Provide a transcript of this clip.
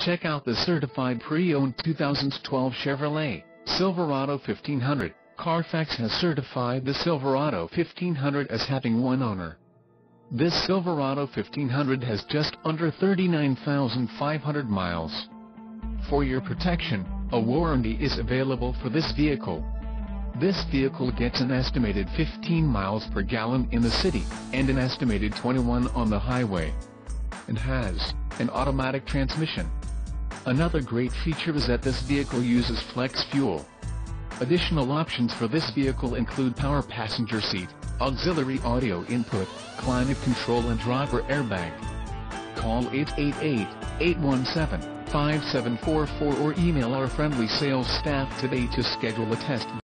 Check out the certified pre-owned 2012 Chevrolet Silverado 1500. Carfax has certified the Silverado 1500 as having one owner. This Silverado 1500 has just under 39,500 miles. For your protection, a warranty is available for this vehicle. This vehicle gets an estimated 15 miles per gallon in the city, and an estimated 21 on the highway. And has an automatic transmission. Another great feature is that this vehicle uses flex fuel. Additional options for this vehicle include power passenger seat, auxiliary audio input, climate control and driver airbag. Call 888-817-5744 or email our friendly sales staff today to schedule a test